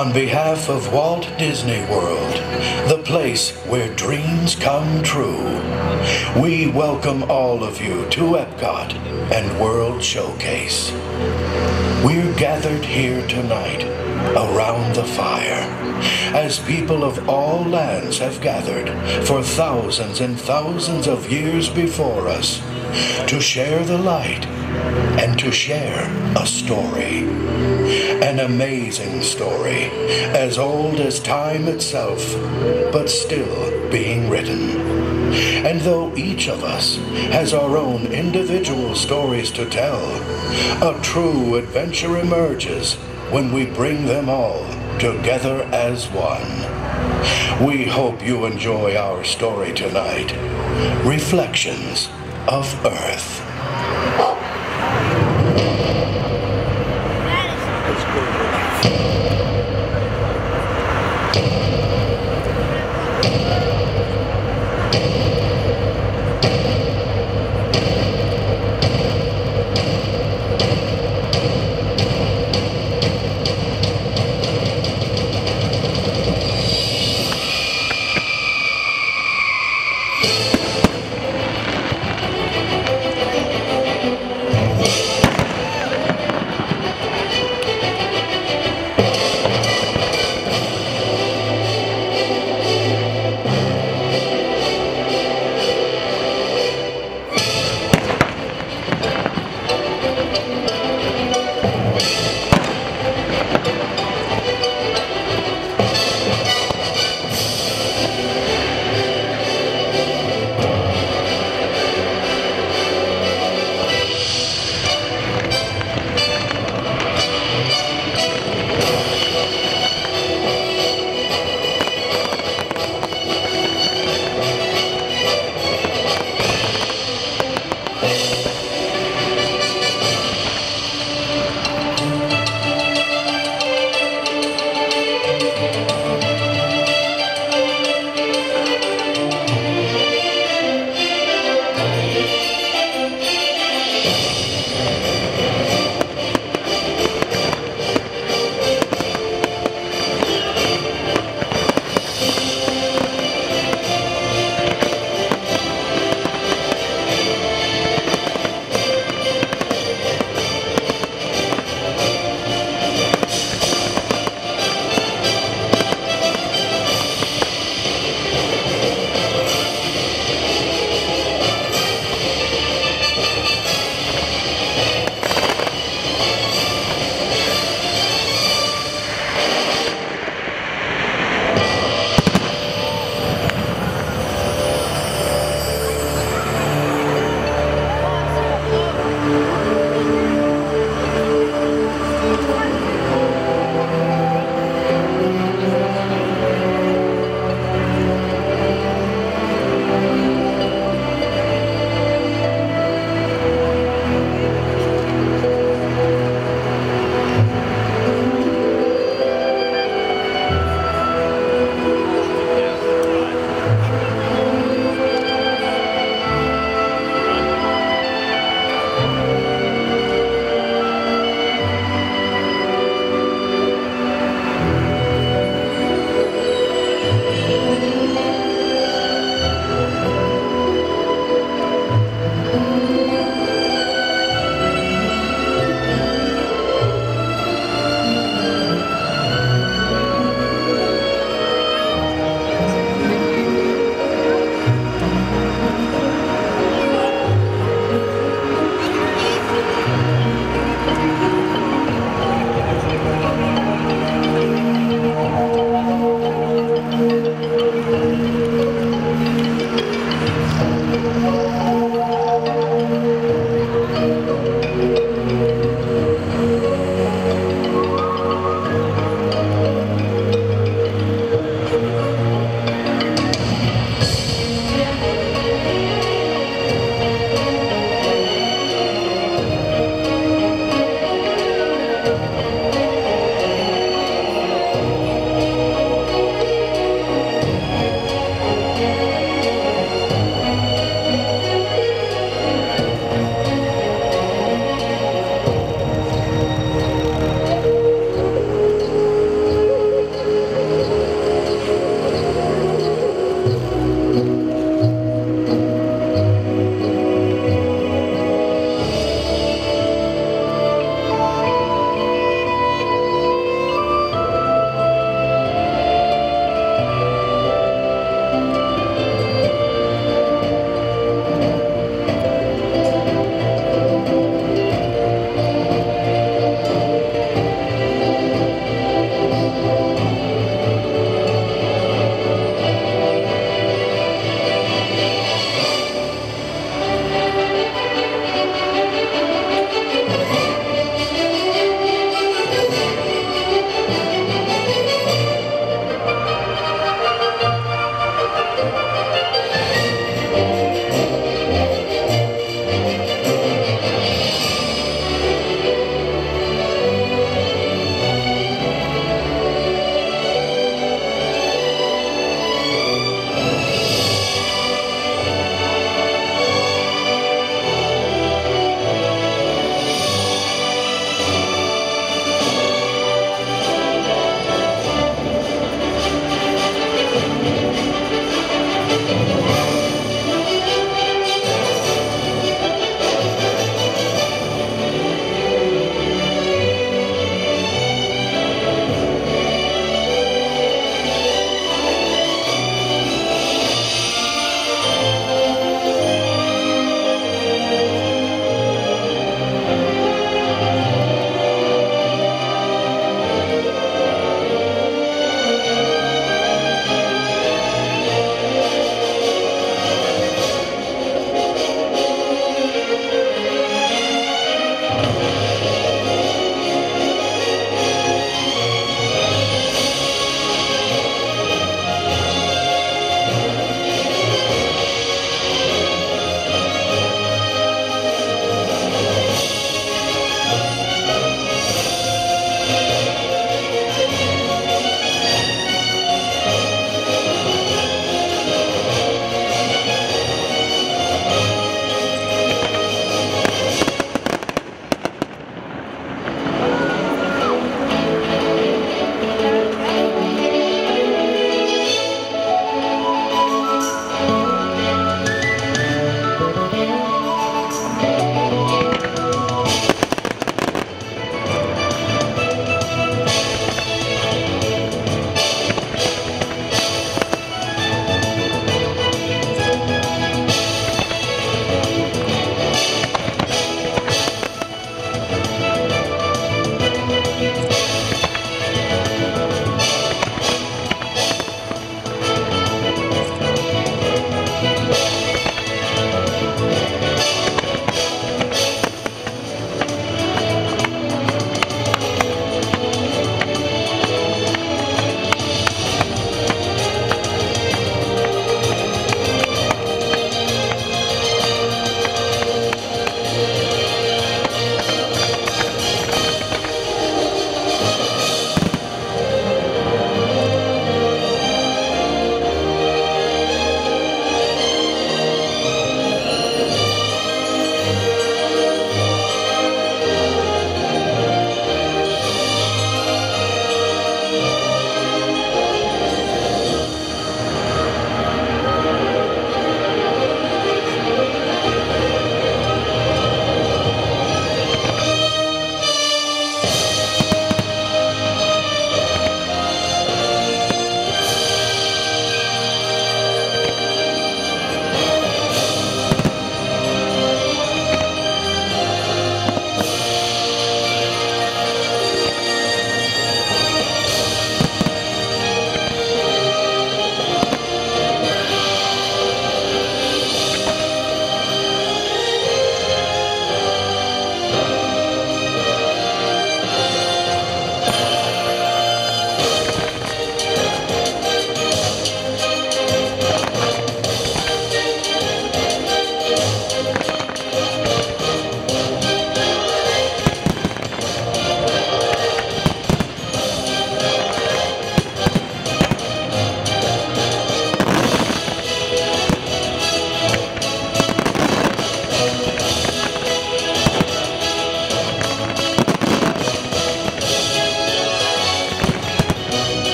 On behalf of Walt Disney World, the place where dreams come true, we welcome all of you to Epcot and World Showcase. We're gathered here tonight around the fire as people of all lands have gathered for thousands and thousands of years before us to share the light and to share a story. An amazing story, as old as time itself, but still being written. And though each of us has our own individual stories to tell, a true adventure emerges when we bring them all together as one. We hope you enjoy our story tonight Reflections of Earth.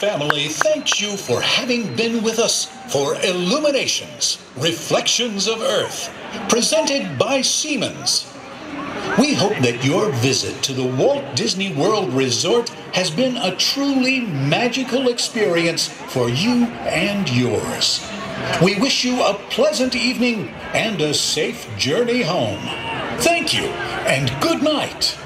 Family thanks you for having been with us for Illuminations Reflections of Earth, presented by Siemens. We hope that your visit to the Walt Disney World Resort has been a truly magical experience for you and yours. We wish you a pleasant evening and a safe journey home. Thank you and good night.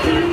Thank you.